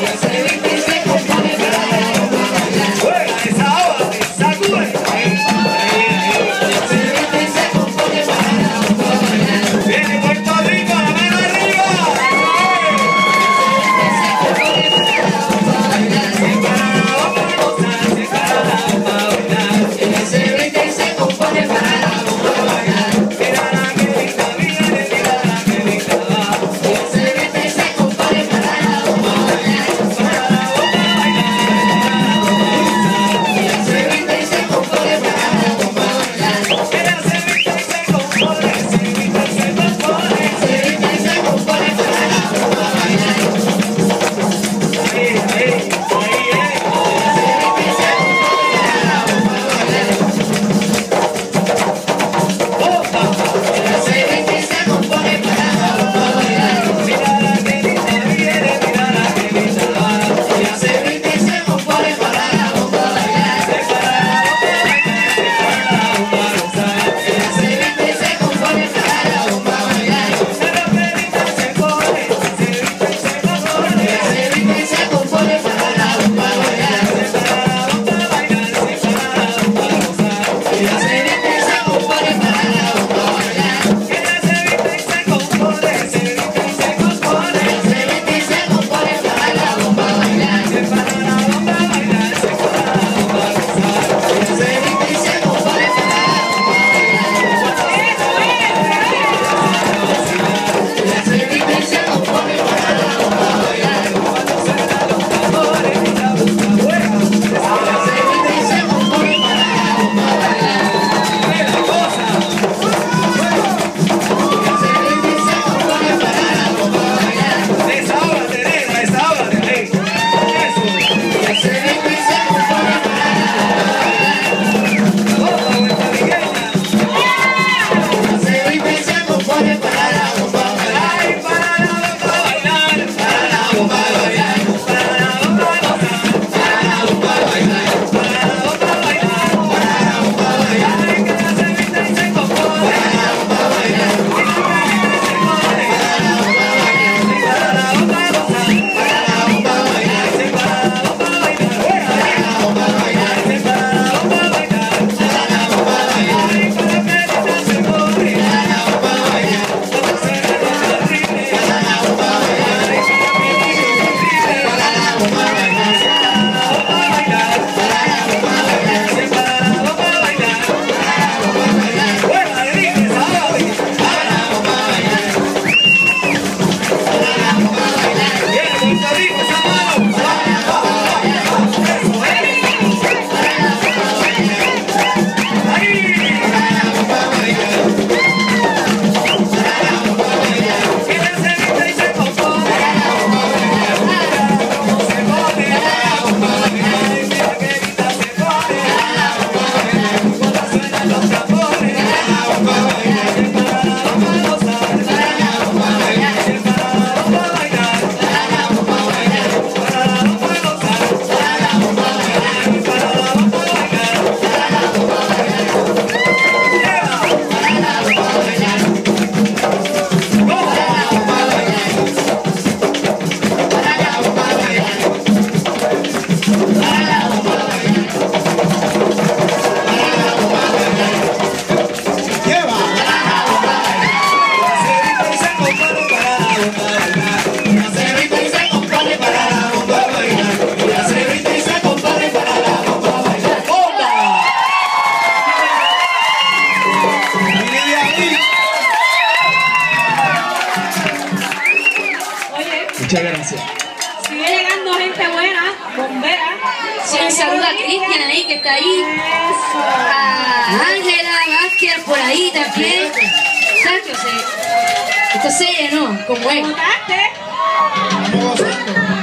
Yes, Muchas gracias. Sigue llegando gente buena, bombera. Sí, un saludo a Cristian ahí que está ahí. A Ángela Vázquez por ahí también. Chacho, se, esto se llenó. ¿Votaste? Vamos gozando.